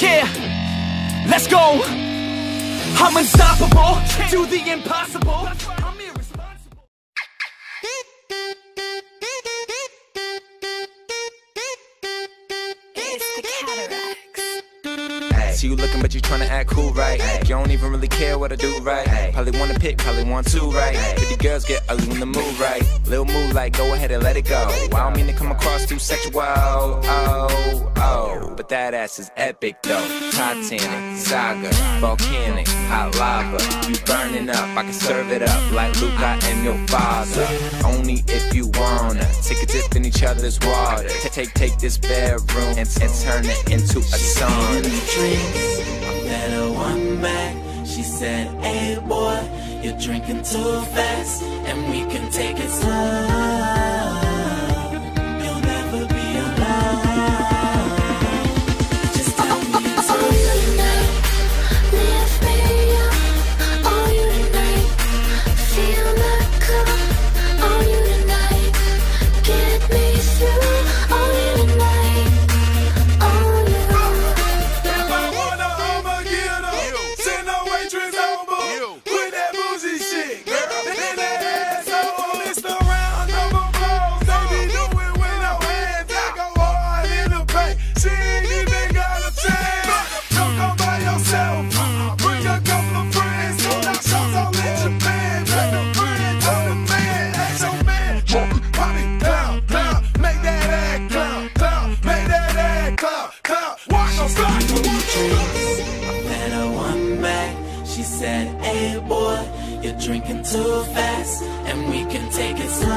Yeah, let's go. I'm unstoppable. Do the impossible. I'm irresponsible. It's the cataracts. Ay. See you looking, but you trying to act cool, right? Ay. You don't even really care what I do, right? Ay. Probably wanna pick, probably want to, right? Pretty girls get ugly when the move, right? Little move, like go ahead and let it go. I don't mean to come across too sexual, oh. That ass is epic though. Titanic, saga, volcanic, hot lava. You burning up, I can serve it up like Luca and your father. Only if you wanna take a dip in each other's water. Take, take, take this bedroom and, and turn it into a sauna. drinks. I met her one back. She said, Hey boy, you're drinking too fast, and we can take it slow. Said, Hey boy, you're drinking too fast, and we can take it slow.